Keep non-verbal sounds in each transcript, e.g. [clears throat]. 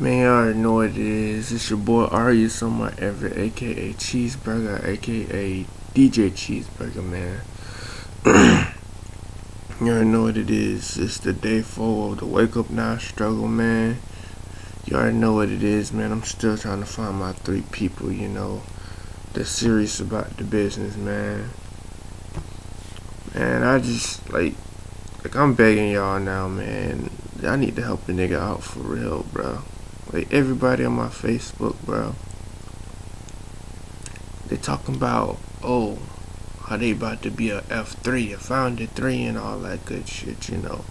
Man, you already know what it is. It's your boy Aurius Omar Everett, aka Cheeseburger, aka DJ Cheeseburger, man. [clears throat] you already know what it is. It's the day four of the Wake Up Now struggle, man. You already know what it is, man. I'm still trying to find my three people, you know, that's serious about the business, man. Man, I just, like, like I'm begging y'all now, man. I need to help a nigga out for real, bro. Like everybody on my Facebook, bro. They talking about, oh, how they about to be a F3, a founder 3 and all that good shit, you know.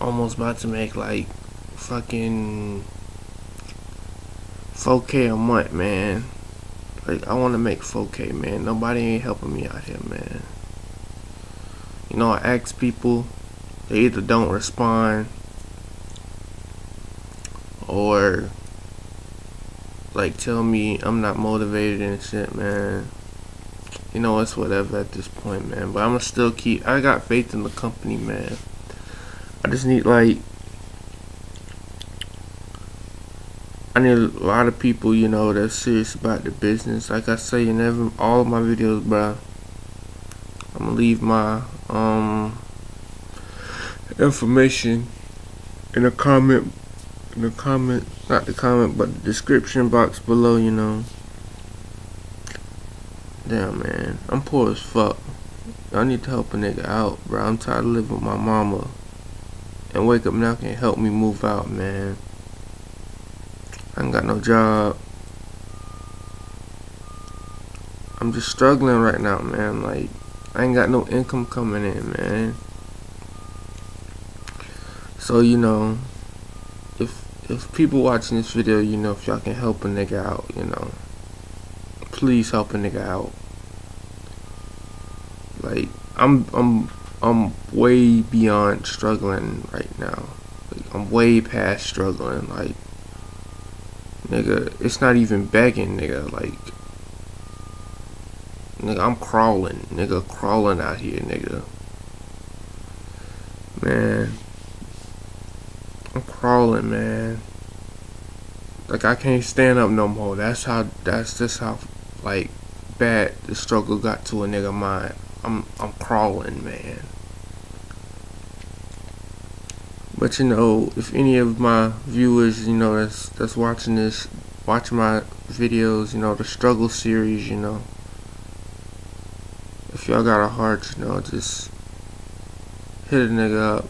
Almost about to make like fucking 4K a month, man. Like I want to make 4K, man. Nobody ain't helping me out here, man. You know, I ask people, they either don't respond or like tell me I'm not motivated and shit, man. You know, it's whatever at this point, man. But I'ma still keep. I got faith in the company, man. I just need like. I need a lot of people, you know, that's serious about the business. Like I say in every all of my videos, bro. I'm gonna leave my um information in a comment the comment, not the comment, but the description box below, you know. Damn, man. I'm poor as fuck. I need to help a nigga out, bro. I'm tired of living with my mama. And Wake Up Now can help me move out, man. I ain't got no job. I'm just struggling right now, man. Like, I ain't got no income coming in, man. So, you know, if people watching this video, you know, if y'all can help a nigga out, you know, please help a nigga out. Like, I'm, I'm, I'm way beyond struggling right now. Like, I'm way past struggling. Like, nigga, it's not even begging, nigga. Like, nigga, I'm crawling, nigga, crawling out here, nigga. Man. I'm crawling, man. Like I can't stand up no more. That's how. That's just how, like, bad the struggle got to a nigga mind. I'm I'm crawling, man. But you know, if any of my viewers, you know, that's that's watching this, watching my videos, you know, the struggle series, you know, if y'all got a heart, you know, just hit a nigga up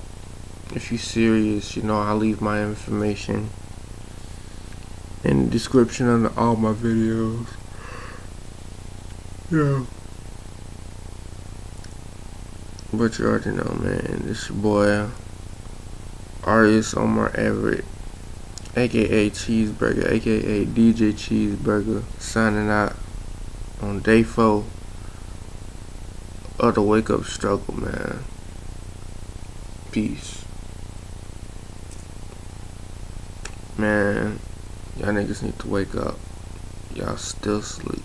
if you're serious, you know, I'll leave my information in the description under all my videos. Yeah. But you already know, man. This your boy, Aurius Omar Everett, aka Cheeseburger, aka DJ Cheeseburger, signing out on day four of the wake up struggle, man. Peace. Man, y'all niggas need to wake up. Y'all still sleep.